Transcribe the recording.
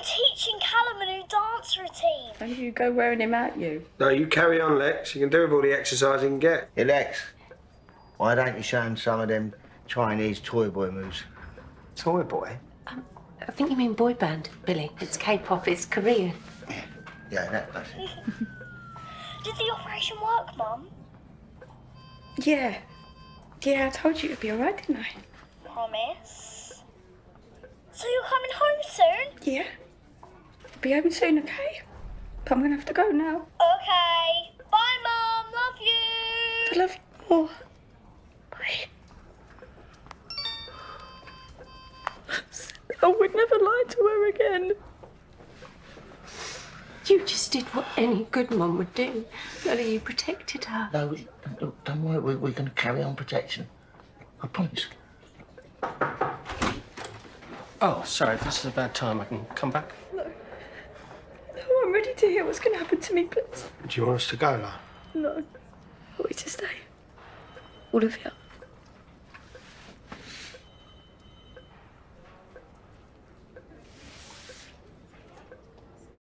been teaching Callum a new dance routine. And you go wearing him out, you. No, you carry on, Lex. You can do with all the exercise you can get. Hey, Lex, why don't you show him some of them Chinese toy boy moves? Toy boy? Um, I think you mean boy band, Billy. It's K-pop. It's Korean. Yeah, that, that's it. Did the operation work, Mum? Yeah. Yeah, I told you it'd be alright, didn't I? Promise. So you're coming home soon? Yeah. I'll be home soon, okay? But I'm gonna have to go now. Okay. Bye, Mum. Love you. I love you more. Bye. I would never lie to her again. You just did what any good mum would do. Lily, you protected her. No, we- look, don't worry, we, we're going to carry on protection. I promise. Oh, sorry, if this is a bad time, I can come back. Ready to hear what's gonna happen to me, please. Do you want us to go, love? No. I want you to stay. All of you.